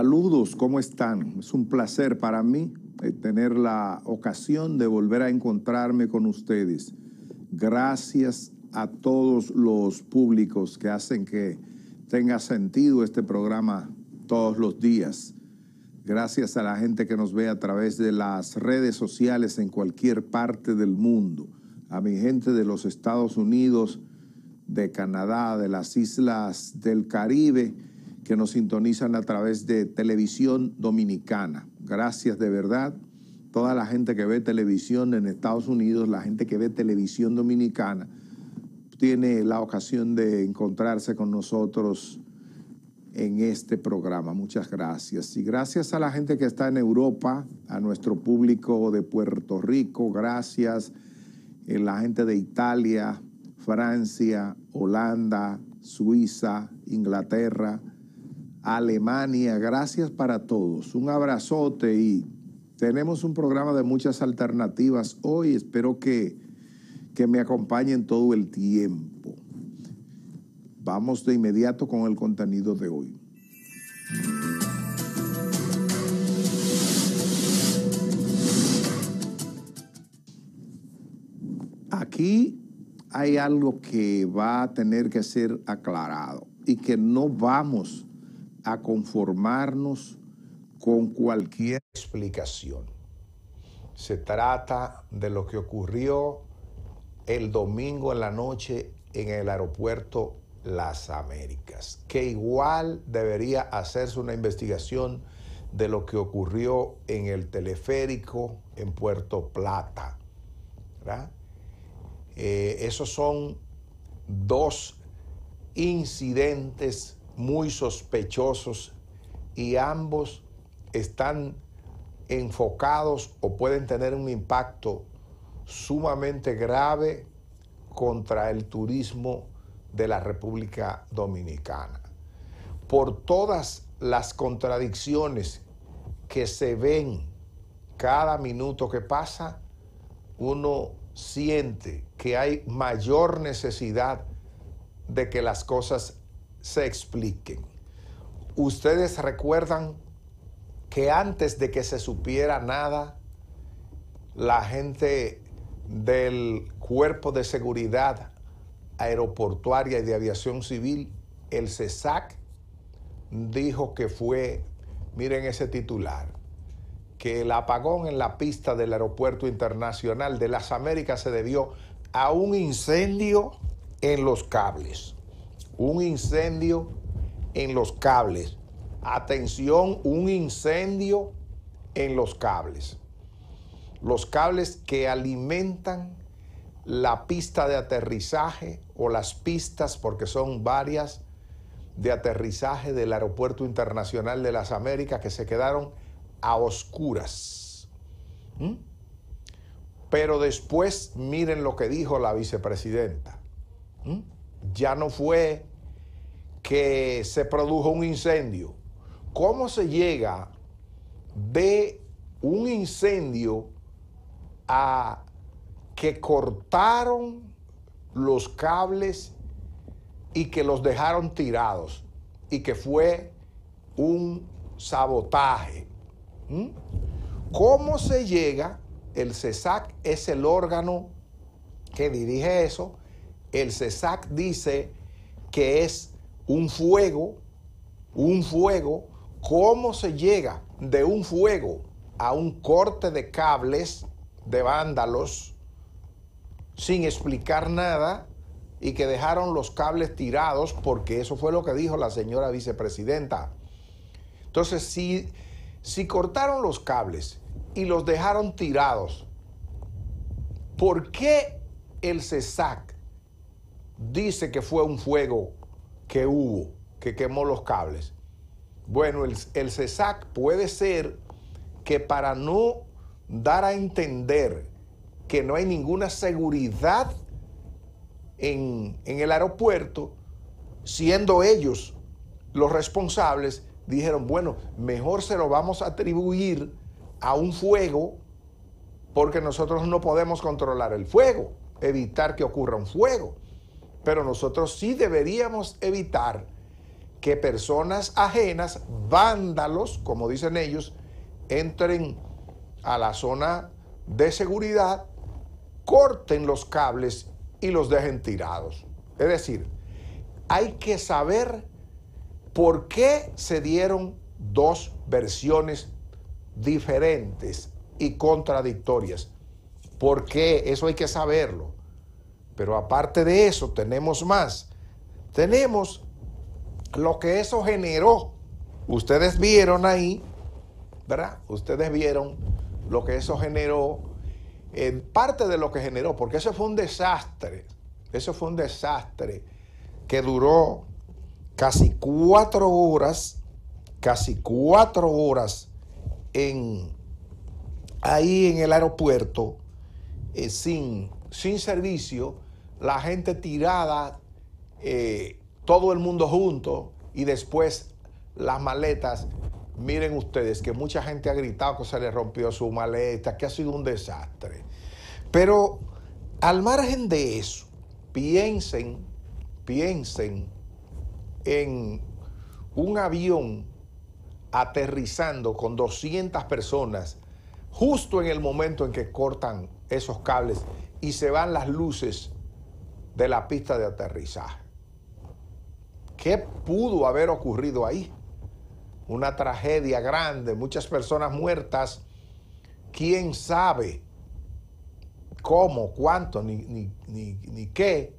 Saludos, ¿cómo están? Es un placer para mí eh, tener la ocasión de volver a encontrarme con ustedes. Gracias a todos los públicos que hacen que tenga sentido este programa todos los días. Gracias a la gente que nos ve a través de las redes sociales en cualquier parte del mundo. A mi gente de los Estados Unidos, de Canadá, de las islas del Caribe que nos sintonizan a través de televisión dominicana. Gracias de verdad. Toda la gente que ve televisión en Estados Unidos, la gente que ve televisión dominicana, tiene la ocasión de encontrarse con nosotros en este programa. Muchas gracias. Y gracias a la gente que está en Europa, a nuestro público de Puerto Rico, gracias. a la gente de Italia, Francia, Holanda, Suiza, Inglaterra, Alemania. Gracias para todos. Un abrazote y tenemos un programa de muchas alternativas hoy. Espero que, que me acompañen todo el tiempo. Vamos de inmediato con el contenido de hoy. Aquí hay algo que va a tener que ser aclarado y que no vamos a conformarnos con cualquier explicación. Se trata de lo que ocurrió el domingo en la noche en el aeropuerto Las Américas, que igual debería hacerse una investigación de lo que ocurrió en el teleférico en Puerto Plata. Eh, esos son dos incidentes muy sospechosos y ambos están enfocados o pueden tener un impacto sumamente grave contra el turismo de la República Dominicana. Por todas las contradicciones que se ven cada minuto que pasa, uno siente que hay mayor necesidad de que las cosas se expliquen. Ustedes recuerdan que antes de que se supiera nada, la gente del Cuerpo de Seguridad Aeroportuaria y de Aviación Civil, el CESAC, dijo que fue, miren ese titular, que el apagón en la pista del Aeropuerto Internacional de las Américas se debió a un incendio en los cables un incendio en los cables. Atención, un incendio en los cables. Los cables que alimentan la pista de aterrizaje o las pistas, porque son varias, de aterrizaje del Aeropuerto Internacional de las Américas que se quedaron a oscuras. ¿Mm? Pero después miren lo que dijo la vicepresidenta. ¿Mm? Ya no fue que se produjo un incendio. ¿Cómo se llega de un incendio a que cortaron los cables y que los dejaron tirados y que fue un sabotaje? ¿Mm? ¿Cómo se llega? El CESAC es el órgano que dirige eso. El CESAC dice que es un fuego, un fuego, cómo se llega de un fuego a un corte de cables de vándalos sin explicar nada y que dejaron los cables tirados porque eso fue lo que dijo la señora vicepresidenta. Entonces, si, si cortaron los cables y los dejaron tirados, ¿por qué el CESAC dice que fue un fuego que hubo, que quemó los cables. Bueno, el, el CESAC puede ser que para no dar a entender que no hay ninguna seguridad en, en el aeropuerto, siendo ellos los responsables, dijeron, bueno, mejor se lo vamos a atribuir a un fuego porque nosotros no podemos controlar el fuego, evitar que ocurra un fuego. Pero nosotros sí deberíamos evitar que personas ajenas, vándalos, como dicen ellos, entren a la zona de seguridad, corten los cables y los dejen tirados. Es decir, hay que saber por qué se dieron dos versiones diferentes y contradictorias. ¿Por qué? Eso hay que saberlo. Pero aparte de eso, tenemos más. Tenemos lo que eso generó. Ustedes vieron ahí, ¿verdad? Ustedes vieron lo que eso generó, en parte de lo que generó, porque eso fue un desastre. Eso fue un desastre que duró casi cuatro horas, casi cuatro horas en, ahí en el aeropuerto, eh, sin, sin servicio, la gente tirada, eh, todo el mundo junto y después las maletas. Miren ustedes que mucha gente ha gritado que se le rompió su maleta, que ha sido un desastre. Pero al margen de eso, piensen, piensen en un avión aterrizando con 200 personas justo en el momento en que cortan esos cables y se van las luces de la pista de aterrizaje. ¿Qué pudo haber ocurrido ahí? Una tragedia grande, muchas personas muertas. ¿Quién sabe cómo, cuánto, ni, ni, ni qué?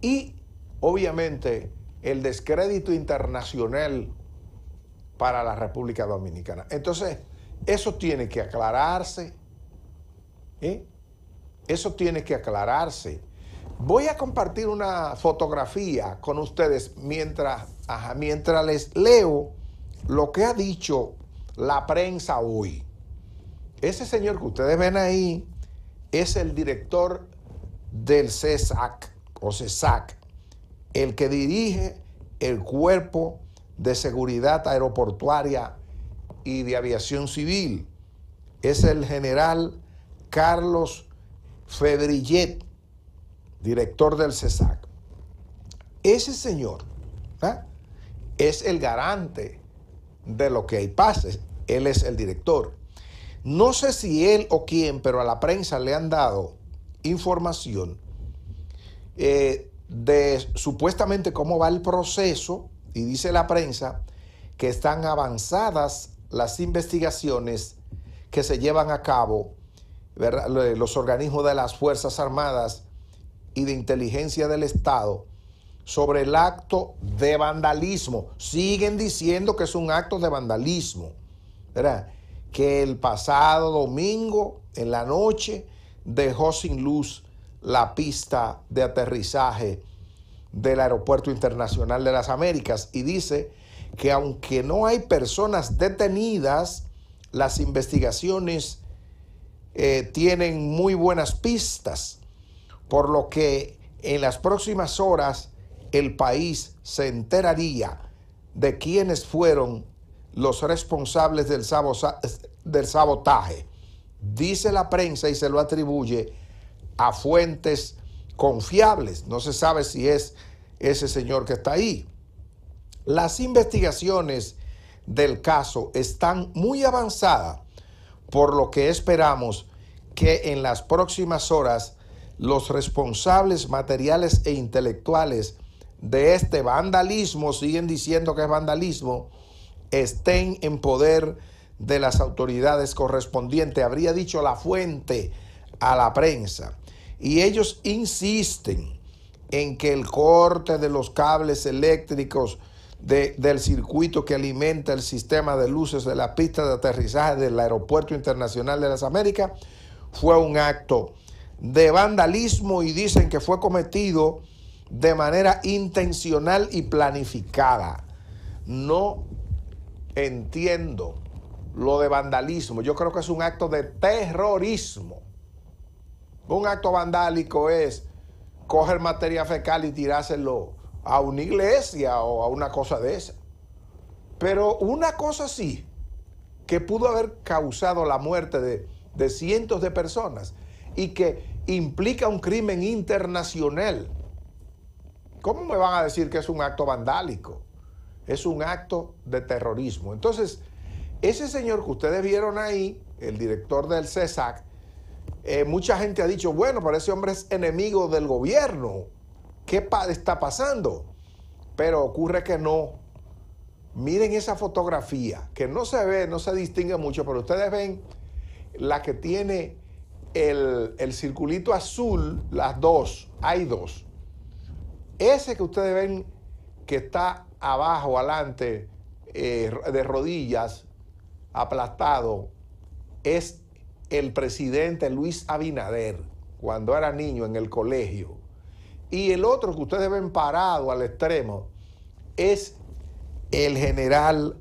Y obviamente el descrédito internacional para la República Dominicana. Entonces, eso tiene que aclararse. ¿eh? Eso tiene que aclararse. Voy a compartir una fotografía con ustedes mientras, mientras les leo lo que ha dicho la prensa hoy. Ese señor que ustedes ven ahí es el director del CESAC o CESAC, el que dirige el cuerpo de seguridad aeroportuaria y de aviación civil. Es el general Carlos Febrillet, director del CESAC. Ese señor ¿ah? es el garante de lo que hay pases. Él es el director. No sé si él o quién, pero a la prensa le han dado información eh, de supuestamente cómo va el proceso y dice la prensa que están avanzadas las investigaciones que se llevan a cabo los organismos de las Fuerzas Armadas y de inteligencia del Estado sobre el acto de vandalismo. Siguen diciendo que es un acto de vandalismo. Que el pasado domingo, en la noche, dejó sin luz la pista de aterrizaje del Aeropuerto Internacional de las Américas y dice que aunque no hay personas detenidas, las investigaciones eh, tienen muy buenas pistas, por lo que en las próximas horas el país se enteraría de quiénes fueron los responsables del, del sabotaje. Dice la prensa y se lo atribuye a fuentes confiables. No se sabe si es ese señor que está ahí. Las investigaciones del caso están muy avanzadas, por lo que esperamos que en las próximas horas los responsables materiales e intelectuales de este vandalismo, siguen diciendo que es vandalismo, estén en poder de las autoridades correspondientes. Habría dicho la fuente a la prensa. Y ellos insisten en que el corte de los cables eléctricos del circuito que alimenta el sistema de luces de la pista de aterrizaje del Aeropuerto Internacional de las Américas fue un acto de vandalismo y dicen que fue cometido de manera intencional y planificada. No entiendo lo de vandalismo. Yo creo que es un acto de terrorismo. Un acto vandálico es coger materia fecal y tirárselo a una iglesia o a una cosa de esa. Pero una cosa sí, que pudo haber causado la muerte de, de cientos de personas y que implica un crimen internacional. ¿Cómo me van a decir que es un acto vandálico? Es un acto de terrorismo. Entonces, ese señor que ustedes vieron ahí, el director del CESAC, eh, mucha gente ha dicho, bueno, pero ese hombre es enemigo del gobierno. ¿Qué está pasando? Pero ocurre que no. Miren esa fotografía, que no se ve, no se distingue mucho, pero ustedes ven la que tiene el, circulito azul, las dos, hay dos. Ese que ustedes ven que está abajo, adelante, eh, de rodillas, aplastado, es el presidente Luis Abinader, cuando era niño en el colegio. Y el otro que ustedes ven parado al extremo es el general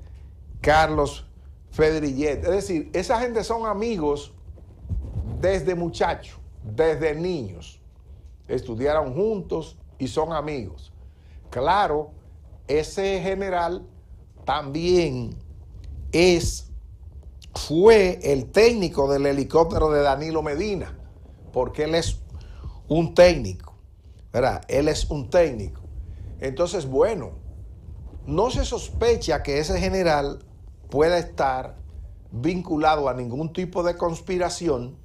Carlos Fedrillet. Es decir, esa gente son amigos desde muchachos, desde niños. Estudiaron juntos y son amigos. Claro, ese general también es, fue el técnico del helicóptero de Danilo Medina, porque él es un técnico, ¿verdad? Él es un técnico. Entonces, bueno, no se sospecha que ese general pueda estar vinculado a ningún tipo de conspiración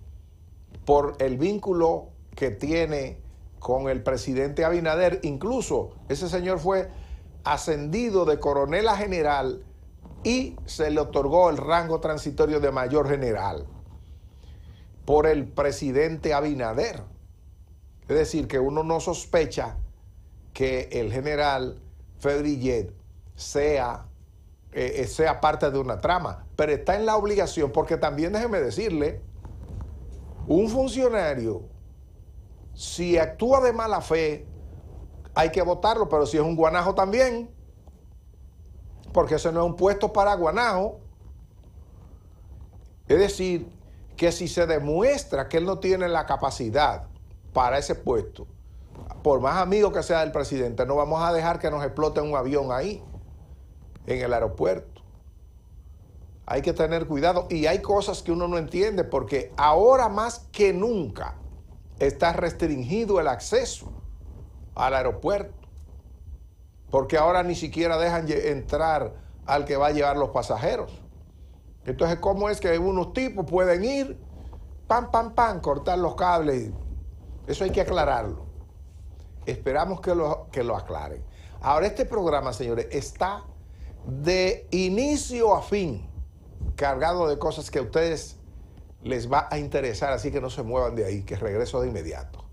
por el vínculo que tiene con el presidente Abinader. Incluso ese señor fue ascendido de coronel a general y se le otorgó el rango transitorio de mayor general por el presidente Abinader. Es decir, que uno no sospecha que el general Fedrillet sea eh, eh, sea parte de una trama, pero está en la obligación, porque también déjeme decirle, un funcionario, si actúa de mala fe, hay que votarlo, pero si es un guanajo también, porque ese no es un puesto para guanajo. Es decir, que si se demuestra que él no tiene la capacidad para ese puesto, por más amigo que sea del presidente, no vamos a dejar que nos explote un avión ahí en el aeropuerto. Hay que tener cuidado y hay cosas que uno no entiende porque ahora más que nunca está restringido el acceso al aeropuerto. Porque ahora ni siquiera dejan entrar al que va a llevar los pasajeros. Entonces, ¿cómo es que unos tipos pueden ir, pam, pam, pam, cortar los cables? Eso hay que aclararlo. Esperamos que lo, que lo aclaren. Ahora, este programa, señores, está de inicio a fin, cargado de cosas que a ustedes les va a interesar, así que no se muevan de ahí, que regreso de inmediato.